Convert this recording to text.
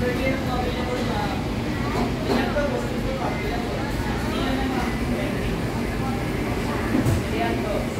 Serían dos.